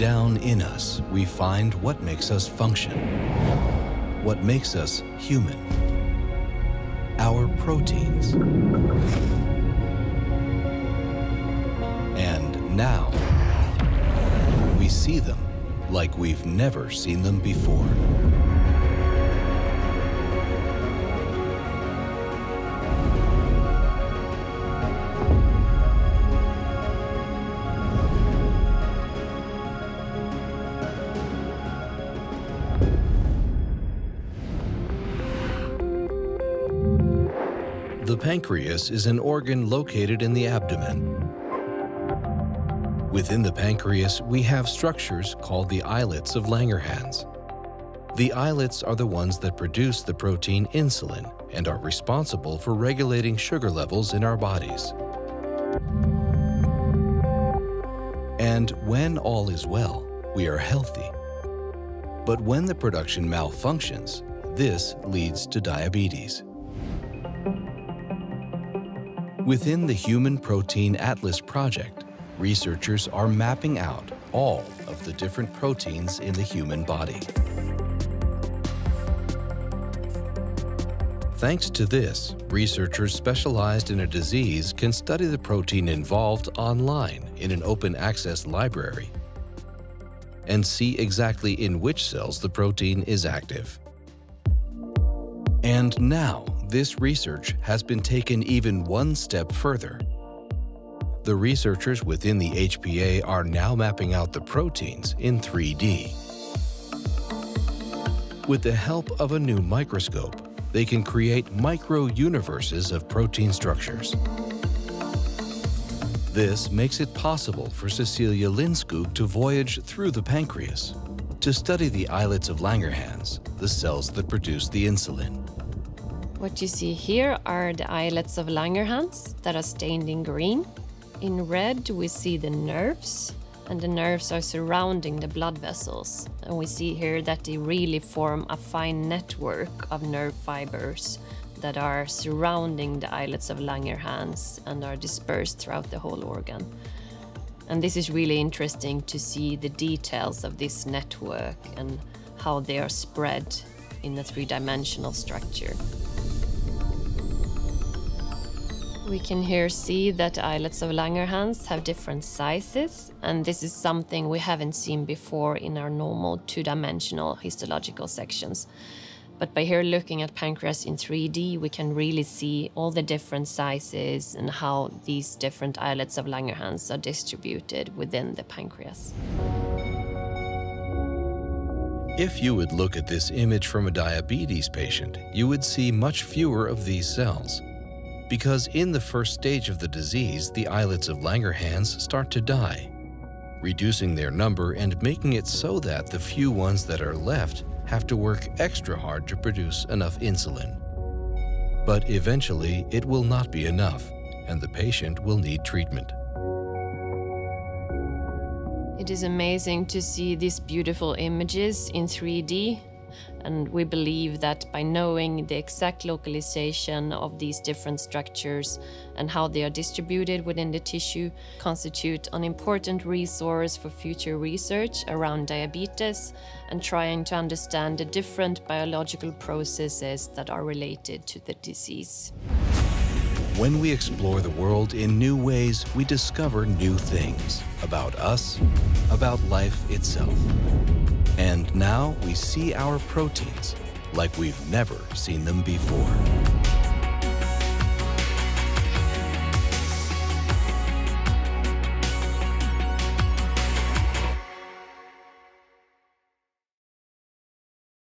down in us, we find what makes us function, what makes us human. Our proteins. And now, we see them like we've never seen them before. The pancreas is an organ located in the abdomen. Within the pancreas, we have structures called the islets of Langerhans. The islets are the ones that produce the protein insulin and are responsible for regulating sugar levels in our bodies. And when all is well, we are healthy. But when the production malfunctions, this leads to diabetes. Within the Human Protein Atlas project, researchers are mapping out all of the different proteins in the human body. Thanks to this, researchers specialized in a disease can study the protein involved online in an open access library and see exactly in which cells the protein is active. And now, this research has been taken even one step further. The researchers within the HPA are now mapping out the proteins in 3D. With the help of a new microscope, they can create micro-universes of protein structures. This makes it possible for Cecilia Lindskog to voyage through the pancreas to study the islets of Langerhans, the cells that produce the insulin. What you see here are the islets of Langerhans that are stained in green. In red, we see the nerves, and the nerves are surrounding the blood vessels. And we see here that they really form a fine network of nerve fibers that are surrounding the islets of Langerhans and are dispersed throughout the whole organ. And this is really interesting to see the details of this network and how they are spread in a three-dimensional structure. We can here see that islets of Langerhans have different sizes, and this is something we haven't seen before in our normal two-dimensional histological sections. But by here looking at pancreas in 3D, we can really see all the different sizes and how these different islets of Langerhans are distributed within the pancreas. If you would look at this image from a diabetes patient, you would see much fewer of these cells. Because in the first stage of the disease, the islets of Langerhans start to die, reducing their number and making it so that the few ones that are left have to work extra hard to produce enough insulin. But eventually, it will not be enough, and the patient will need treatment. It is amazing to see these beautiful images in 3D and we believe that by knowing the exact localization of these different structures and how they are distributed within the tissue constitute an important resource for future research around diabetes and trying to understand the different biological processes that are related to the disease. When we explore the world in new ways, we discover new things about us, about life itself. And now we see our proteins like we've never seen them before.